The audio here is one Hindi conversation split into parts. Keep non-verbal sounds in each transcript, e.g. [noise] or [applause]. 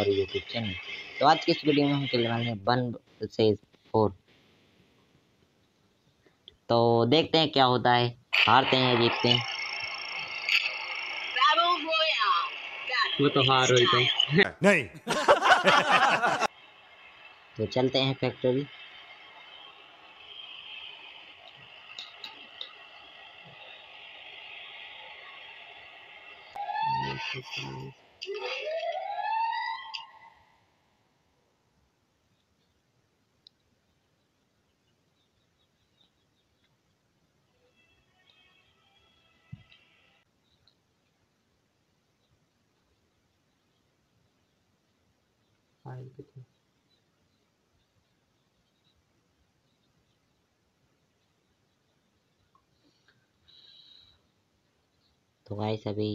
और यूट्यूब चैनल तो आज की इस वीडियो में हम खेलने वाले हैं वन से फोर। तो देखते हैं क्या होता है हारते हैं या जीतते हैं। वो तो हार हुई तो। नहीं। [laughs] तो चलते हैं फैक्ट्री फ़ाइल कितनी तो गाइस अभी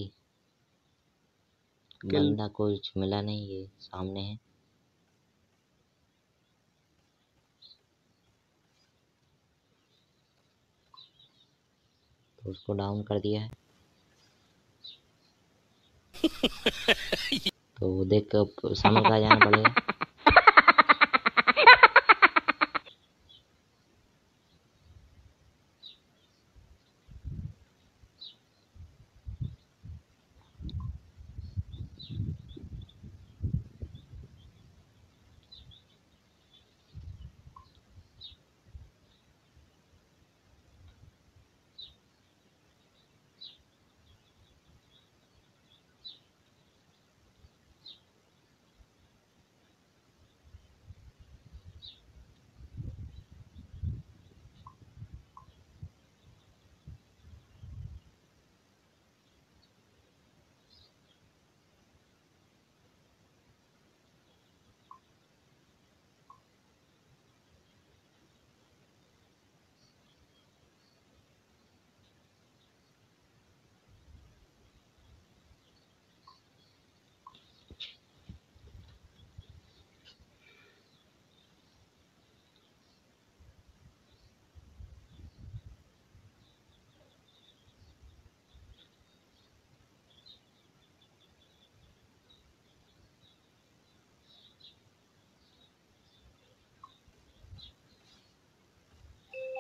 बंदा कुछ मिला नहीं ये सामने है। तो उसको डाउन कर दिया है। [laughs] तो देख के समझ आ जाना पड़ेगा। [laughs]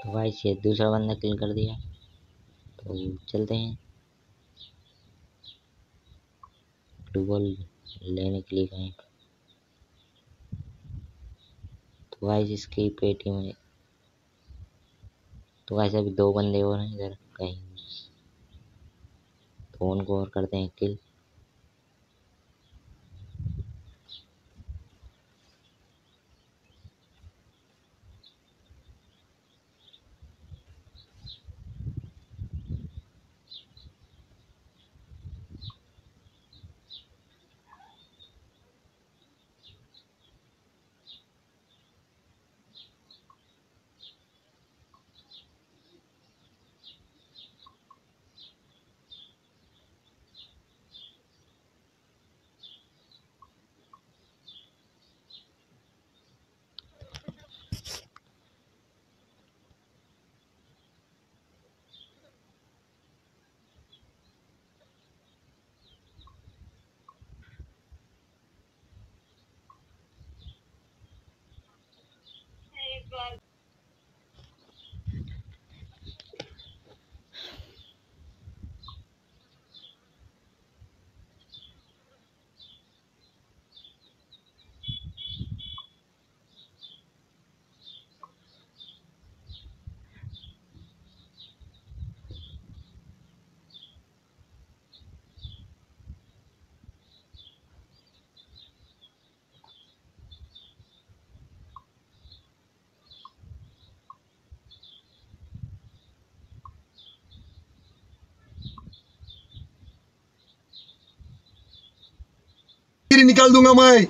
तो गाइस ये दूसरा बंदा किल कर दिया। तो चलते हैं। बॉल लेने के लिए कहीं। तो गाइस इसकी पेटी में तो गाइस अभी दो बंदे और हैं इधर कहीं। तो उनको और करते हैं किल। गिरी निकाल दूँगा मैं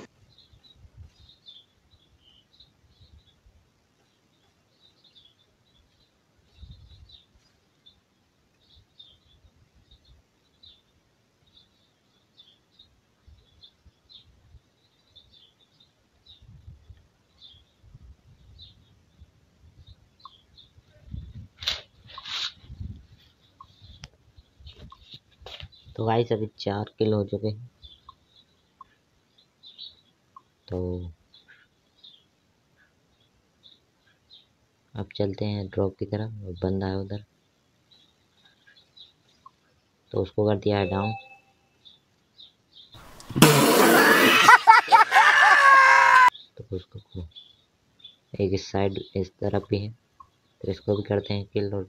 तो गाइस अभी चार किलो हो चुके हैं। तो अब चलते हैं ड्रॉप की तरफ़ बंदा है उधर। तो उसको कर दिया है डाउन तो उसको एक इस साइड इस तरफ़ भी है। तो इसको भी करते हैं किल और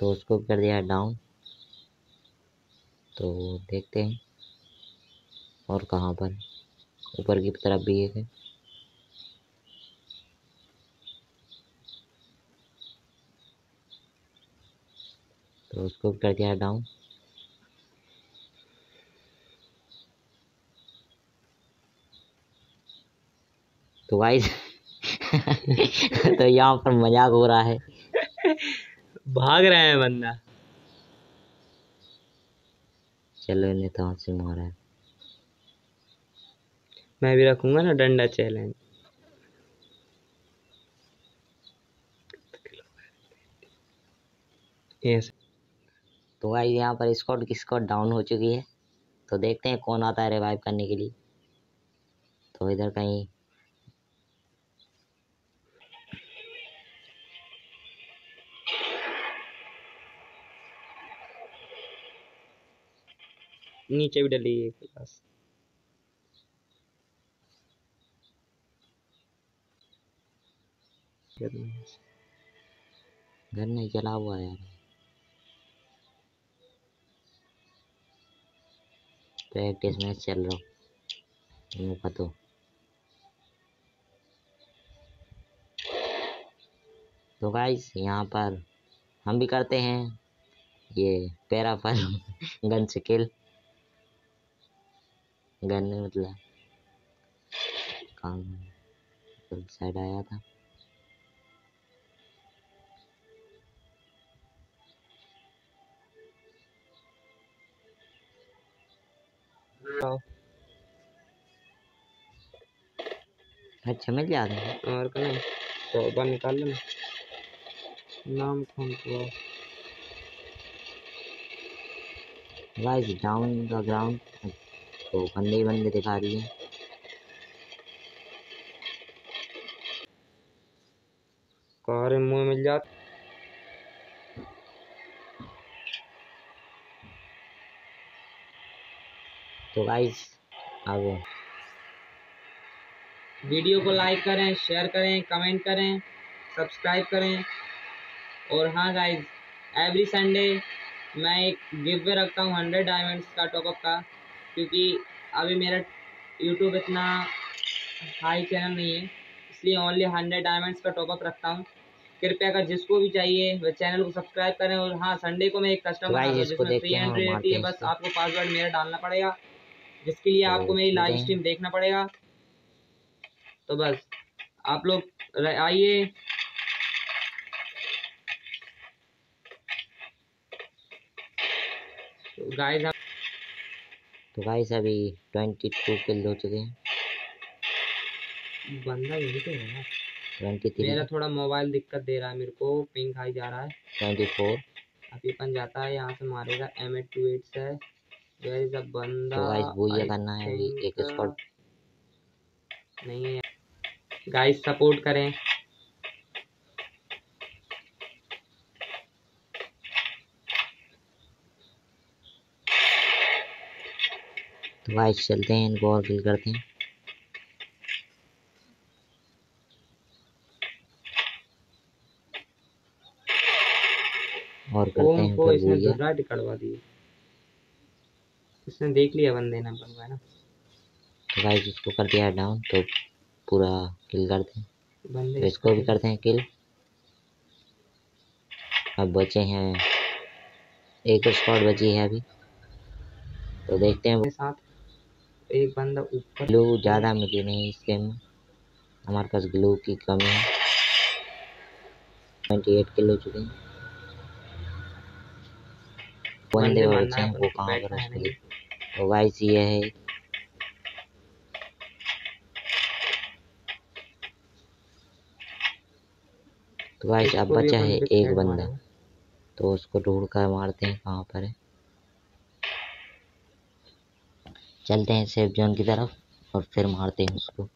तो उसको कर दिया डाउन तो देखते हैं। और कहाँ पर? ऊपर की तरफ़ भी एक है। तो उसको कर दिया डाउन तो भाई [laughs] तो यहाँ पर मज़ाक हो रहा है। भाग रहे हैं बंदा। चलो तो से मारा है? मैं भी रखूँगा ना डंडा चैलेंज। यस तो भाई, यहाँ पर स्कॉट की स्कॉट डाउन हो चुकी है। तो देखते हैं कौन आता है रिवाइव करने के लिए। तो इधर कहीं नीचे भी डली है क्लास घर नहीं चला हुआ यार। प्रैक्टिस मैच चल रहा हूँ। तो। तो गाइस यहाँ पर हम भी करते हैं ये पैरा पर [laughs] गन से किल गन ने मतलब काम साइड आया था। अच्छा मिल जाते हैं। और कहीं तो बार निकाल लेना। नाम कौन सा गाइस डाउन द ग्राउंड तो बंदे ही बंदे दिखा रही है। कार मुँह मिल जात तो गाइस अब वीडियो को लाइक करें शेयर करें कमेंट करें सब्सक्राइब करें। और हाँ गाइस एवरी संडे मैं एक गिव वे रखता हूँ हंड्रेड डायमंड्स का टॉपअप का। क्योंकि अभी मेरा यूट्यूब इतना हाई चैनल नहीं है इसलिए ओनली हंड्रेड डायमंड्स का टॉपअप रखता हूँ। कृपया कर जिसको भी चाहिए वह चैनल को सब्सक्राइब करें और हाँ संडे को मैं एक कस्टमर जिसमें फ्री एंट्री रहती है बस आपको पासवर्ड मेरा डालना पड़ेगा जिसके लिए आपको मेरी लाइव स्ट्रीम देखना पड़ेगा। तो बस आप लोग आइए। गाइस तो गाइस अभी ट्वेंटी टू किल हो चुके हैं। बंदा यही तो है ट्वेंटी थ्री मेरा थोड़ा मोबाइल दिक्कत दे रहा है मेरे को पिंक खाई जा रहा है। ट्वेंटी फोर अभी अपन जाता है यहाँ से मारेगा एम एट टू एट से वेयर इज़ अ बंदा तो गाइस वो ये करना है अभी एक स्पॉट नहीं है। गाइस सपोर्ट करें। तो चलते हैं इनको और किल करते हैं। और करते हैं को इसने दूसरा टिकड़वा दिए इसने देख लिया बंदे ने बनवा ना तो गाइस इसको कर दिया डाउन तो पूरा किल करते हैं। तो इसको भी करते हैं किल अब बचे हैं एक स्पॉट बची है अभी। तो देखते हैं साथ एक बंदा ऊपर ग्लू ज़्यादा मिली नहीं इस गेम में। हमारे पास ग्लू की कमी है। ट्वेंटी एट किलो चुके। हैं बंदे बचे हैं वो कहाँ पर उसके तो वाइस ये है। तो वाइस अब बचा है एक बंदा। तो उसको ढूंढ कर मारते हैं कहाँ पर है। चलते हैं सेफ़ जोन की तरफ़ और फिर मारते हैं उसको।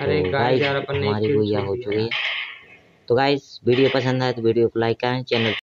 अरे तो गाइस एक हमारी गुड़िया हो चुकी है। तो गाइस वीडियो पसंद आए तो वीडियो को लाइक करें चैनल